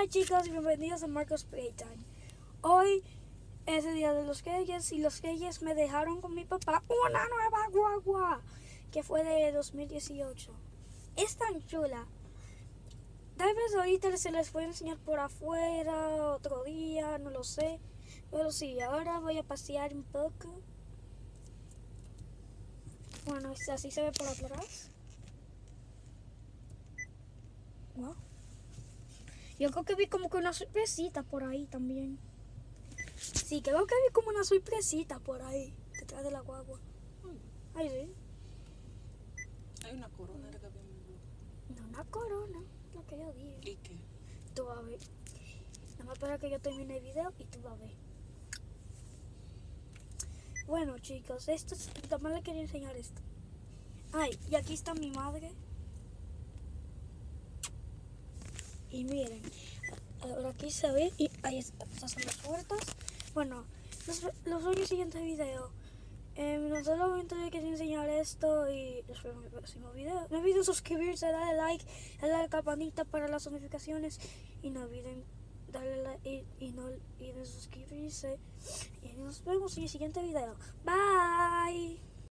Hola chicos, bienvenidos a Marcos Playtime. Hoy es el día de los Reyes y los Reyes me dejaron con mi papá una nueva guagua que fue de 2018. Es tan chula. Tal vez ahorita se les voy a enseñar por afuera, otro día, no lo sé. Pero sí, ahora voy a pasear un poco. Bueno, así se ve por atrás. Wow. Yo creo que vi como que una sorpresita por ahí también. Sí, creo que vi como una sorpresita por ahí, detrás de la guagua. Ahí sí. Hay una corona era que había en mi blog. No, una corona, lo que yo dije. ¿Y qué? Tú vas a ver. Nada más espera que yo termine el video y tú vas a ver. Bueno, chicos, esto es, también le quería enseñar esto. Ay, y aquí está mi madre. Y miren, ahora aquí se ve y ahí está, esas son las puertas. Bueno, los, los veo en el siguiente video. Eh, no solamente quería enseñar esto y los veo en el próximo video. No olviden suscribirse, darle like, darle a la campanita para las notificaciones y no olviden darle like y, y no olviden suscribirse. Y nos vemos en el siguiente video. Bye.